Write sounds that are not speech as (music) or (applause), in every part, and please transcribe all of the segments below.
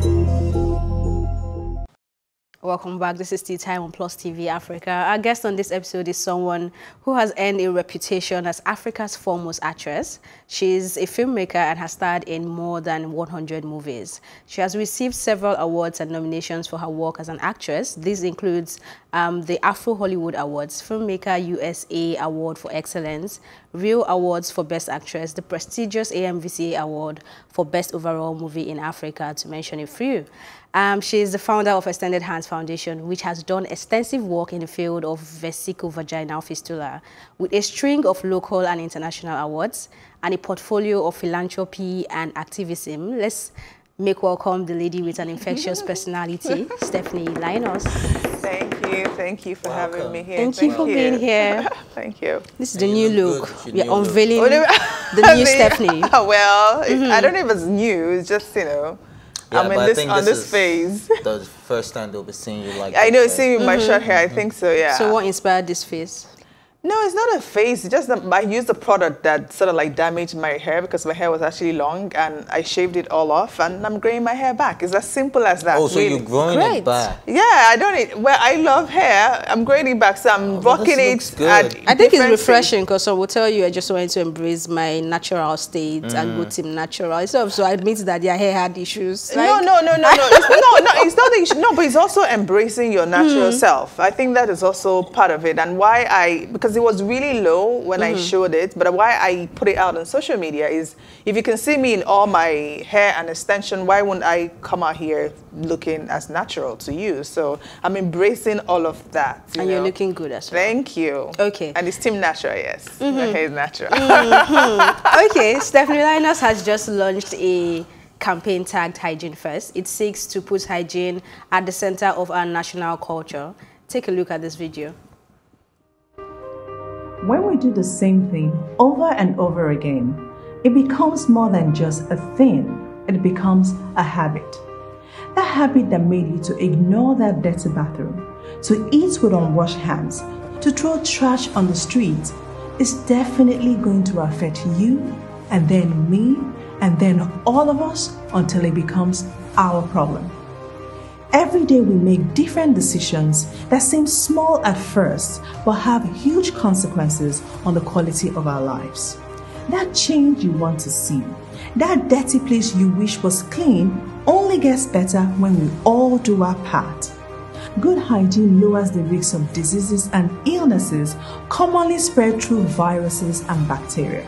Thank you. Welcome back. This is Tea Time on Plus TV Africa. Our guest on this episode is someone who has earned a reputation as Africa's foremost actress. She's a filmmaker and has starred in more than 100 movies. She has received several awards and nominations for her work as an actress. This includes um, the Afro Hollywood Awards, Filmmaker USA Award for Excellence, Real Awards for Best Actress, the prestigious AMVCA Award for Best Overall Movie in Africa, to mention a few. Um, she is the founder of Extended Hands Foundation, which has done extensive work in the field of vesico-vaginal fistula, with a string of local and international awards and a portfolio of philanthropy and activism. Let's make welcome the lady with an infectious (laughs) personality, Stephanie Linus. Thank you. Thank you for Welcome. having me here. Thank, you for being here. (laughs) Thank you. This is And the new look look. good. It's We your are new unveiling Oh, the (laughs) new mean, Stephanie. Well, it- I don't know if it's new. It's just you know, Yeah, I'm in this on this, is phase. (laughs) The first time they'll be seeing you like I this, know, right? seeing my short hair. I mm-hmm. think so. Yeah. So what inspired this face? No, it's not a face. It's just that I used a product that sort of like damaged my hair because my hair was actually long and I shaved it all off and I'm growing my hair back. It's as simple as that. Oh, so really. you're growing Great. it back. Yeah, I don't need. Well, I love hair. I'm growing it back, so I'm Oh, rocking it. good. I think it's refreshing because I will tell you I just wanted to embrace my natural state and go team natural. So, so I admit that your hair had issues. no, Like- no, no, no, no. It's, (laughs) no, no. It's not. That issue. no, but it's also embracing your natural Hmm. self. I think that is also part of it, and why I because it was really low when Mm-hmm. I showed it, but why I put it out on social media is if you can see me in all my hair and extension, why wouldn't I come out here looking as natural to you? So I'm embracing all of that. you And you're looking good as well. Thank you. Okay. And it's Team Natural, yes. Mm-hmm. My hair is natural. (laughs) okay, Stephanie Linus has just launched a campaign tagged Hygiene First. It seeks to put hygiene at the center of our national culture. Take a look at this video. When we do the same thing over and over again, it becomes more than just a thing, it becomes a habit. That habit that made you to ignore that dirty bathroom, to eat with unwashed hands, to throw trash on the street is definitely going to affect you and then me and then all of us until it becomes our problem. Every day we make different decisions that seem small at first but have huge consequences on the quality of our lives. That change you want to see, that dirty place you wish was clean, only gets better when we all do our part. Good hygiene lowers the risk of diseases and illnesses commonly spread through viruses and bacteria.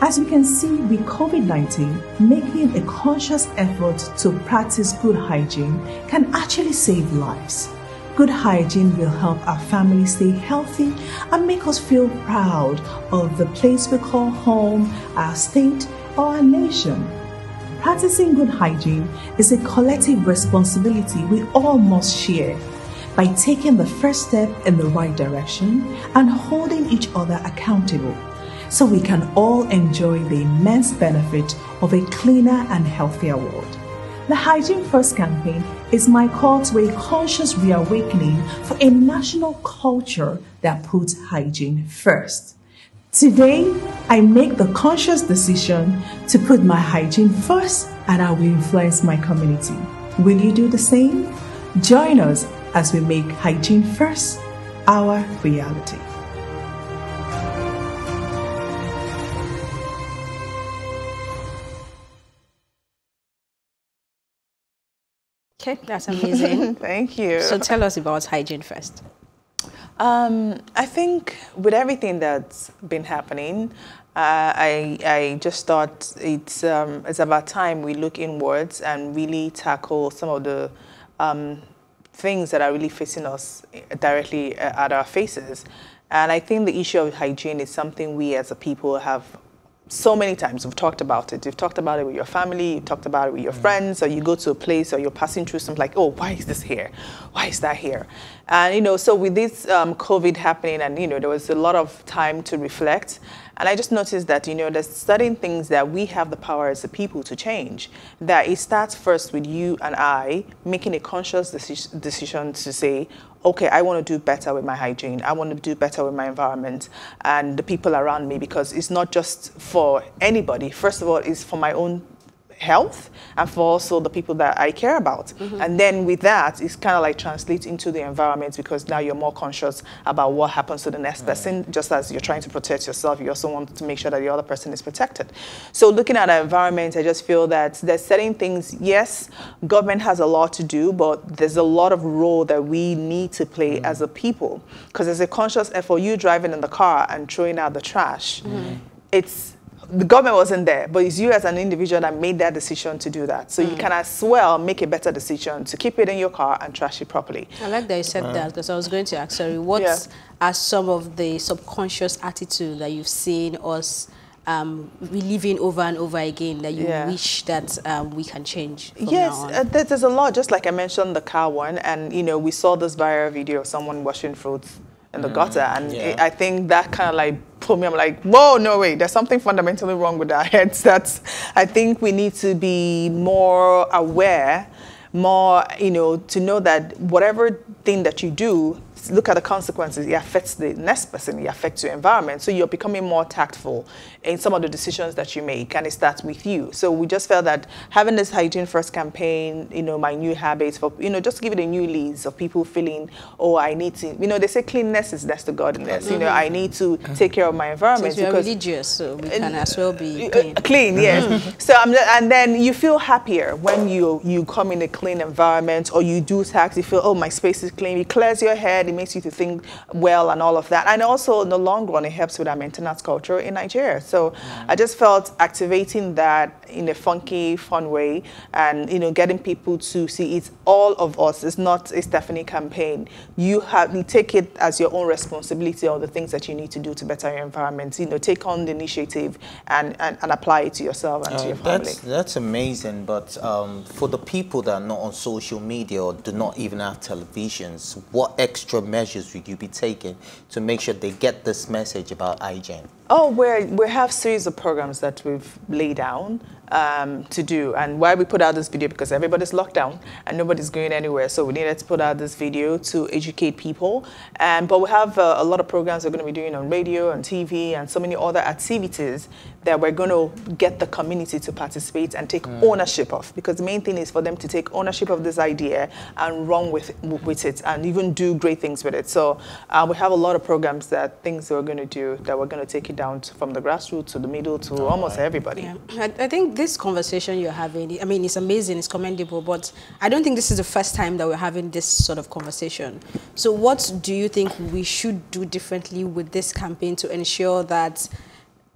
As you can see with COVID 19, making a conscious effort to practice good hygiene can actually save lives. Good hygiene will help our family stay healthy and make us feel proud of the place we call home, our state, or our nation. Practicing good hygiene is a collective responsibility we all must share by taking the first step in the right direction and holding each other accountable so we can all enjoy the immense benefit of a cleaner and healthier world. The Hygiene First campaign is my call to a conscious reawakening for a national culture that puts hygiene first. Today, I make the conscious decision to put my hygiene first and I will influence my community. Will you do the same? Join us as we make hygiene first our reality. Okay, that's amazing. (laughs) Thank you. so tell us about Hygiene First. Um, I think with everything that's been happening, uh, I, I just thought it's, um, it's about time we look inwards and really tackle some of the um, things that are really facing us directly at our faces. And I think the issue of hygiene is something we as a people have so many times we've talked about it. You've talked about it with your family, you've talked about it with your friends, or you go to a place or you're passing through something like, oh, why is this here? Why is that here? And, you know, so with this um, COVID happening and, you know, there was a lot of time to reflect. And I just noticed that, you know, there's certain things that we have the power as a people to change. That it starts first with you and I making a conscious deci- decision to say, okay, I want to do better with my hygiene. I want to do better with my environment and the people around me because it's not just for anybody. First of all, it's for my own health and for also the people that I care about. Mm -hmm. And then with that, it's kind of like translates into the environment because now you're more conscious about what happens to the next person. Just as you're trying to protect yourself, you also want to make sure that the other person is protected. So looking at our environment, I just feel that there's certain things, yes, government has a lot to do, but there's a lot of role that we need to play mm -hmm. as a people. Because there's a conscious effort, you driving in the car and throwing out the trash, mm -hmm. it's the government wasn't there, but it's you as an individual that made that decision to do that. So mm. you can as well make a better decision to keep it in your car and trash it properly. I like that you said uh. that because I was going to ask, sorry, what yeah. are some of the subconscious attitudes that you've seen us um, reliving over and over again that you yeah. wish that um, we can change? yes, uh, there's a lot. Just like I mentioned the car one, and you know, we saw this viral video of someone washing fruits in the mm. gutter, and yeah. it, I think that kind of like put me. I'm like, whoa, no way. There's something fundamentally wrong with our (laughs) heads. That's I think we need to be more aware, more you know, to know that whatever thing that you do look at the consequences. It affects the next person. It affects your environment. So you're becoming more tactful in some of the decisions that you make, and it starts with you. So we just felt that having this hygiene first campaign, you know, my new habits for, you know, just give it a new lease of people feeling, oh, I need to, you know, they say cleanliness is next to godliness. Mm -hmm. You know, I need to take care of my environment. Since because religious, so we can as well be uh, clean. Clean, yes. Mm -hmm. So I'm, and then you feel happier when you you come in a clean environment or you do tax. You feel, oh, my space is clean. It clears your head. It makes you to think well and all of that. And also in the long run, it helps with our maintenance culture in Nigeria. So I just felt activating that in a funky, fun way and, you know, getting people to see it's all of us. It's not a Stephanie campaign. You have you take it as your own responsibility or the things that you need to do to better your environment. You know, take on the initiative and, and, and apply it to yourself and uh, to your family. That's, that's amazing. But um, for the people that are not on social media or do not even have televisions, what extra measures would you be taking to make sure they get this message about hygiene? Oh, we we have series of programs that we've laid down um, to do. And why we put out this video, because everybody's locked down and nobody's going anywhere. So we needed to put out this video to educate people. And, but we have uh, a lot of programs we're going to be doing on radio and TV and so many other activities that we're going to get the community to participate and take mm. ownership of. Because the main thing is for them to take ownership of this idea and run with, with it and even do great things with it. So uh, we have a lot of programs that things we're going to do that we're going to take it down to, from the grassroots to the middle to oh, almost right. everybody. Yeah. I, I think this conversation you're having, I mean, it's amazing, it's commendable, but I don't think this is the first time that we're having this sort of conversation. So what do you think we should do differently with this campaign to ensure that,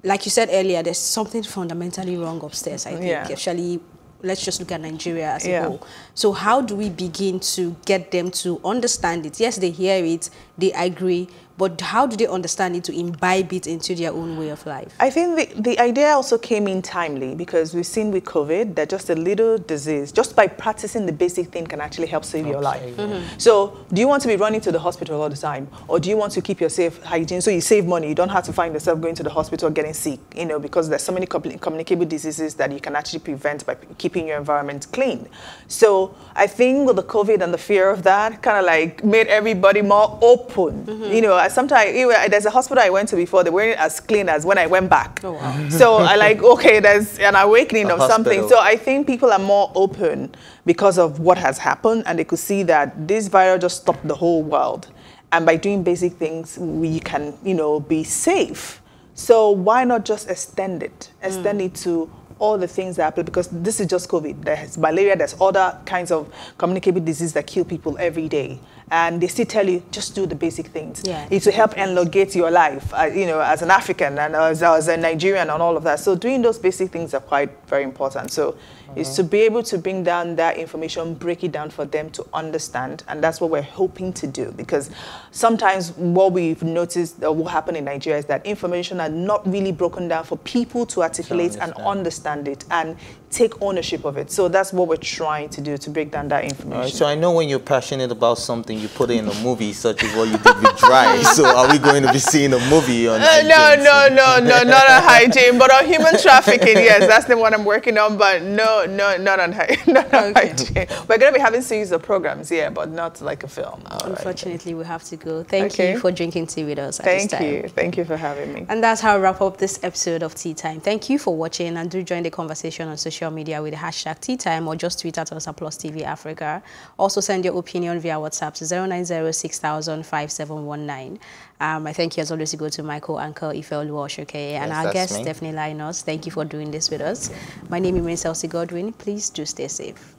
like you said earlier, there's something fundamentally wrong upstairs, I think, yeah. actually let's just look at Nigeria as yeah. a whole. So how do we begin to get them to understand it? Yes, they hear it, they agree, but how do they understand it to imbibe it into their own way of life? I think the, the idea also came in timely because we've seen with COVID that just a little disease, just by practicing the basic thing can actually help save okay. your life. Mm -hmm. So do you want to be running to the hospital all the time? Or do you want to keep your safe hygiene so you save money? You don't have to find yourself going to the hospital getting sick, you know, because there's so many communicable diseases that you can actually prevent by keeping your environment clean. So I think with the COVID and the fear of that kind of like made everybody more open, mm -hmm. you know, sometimes there's a hospital I went to before, they weren't as clean as when I went back. Oh, wow. (laughs) so I like, okay, there's an awakening a of hospital. something. So I think people are more open because of what has happened and they could see that this virus just stopped the whole world. And by doing basic things, we can, you know, be safe. So why not just extend it? Extend mm. it to all the things that happen because this is just COVID. There's malaria, there's other kinds of communicable disease that kill people every day and they still tell you just do the basic things. Yeah. It's to help elongate your life, uh, you know, as an African and as, as, a Nigerian and all of that. So doing those basic things are quite very important. So it's to be able to bring down that information, break it down for them to understand, and that's what we're hoping to do. Because sometimes what we've noticed uh, what happened in Nigeria is that information are not really broken down for people to articulate to understand. And understand it and take ownership of it. So that's what we're trying to do to break down that information. so I know when you're passionate about something, you put it in a movie, such as what you did with Dry. (laughs) so are we going to be seeing a movie on? Uh, no, no, no, no, (laughs) not on hygiene, but on human trafficking. Yes, that's the one I'm working on. But no, no, not on, (laughs) not on okay. hygiene. We're going to be having series of programs, yeah, but not like a film. Unfortunately, right. we have to go. Thank okay. you for drinking tea with us. Thank you. Thank you for having me. And that's how I wrap up this episode of Tea Time. Thank you for watching, and do join the conversation on social media with the hashtag Tea Time or just tweet at us at Plus TV Africa. Also send your opinion via WhatsApp to 090 Um, I thank you as always to go to Michael Uncle Ifeoluwa Osunkeye and Yes, our guest me. Stephanie Linus. Thank you for doing this with us. My name is Elsie Godwin. Please do stay safe.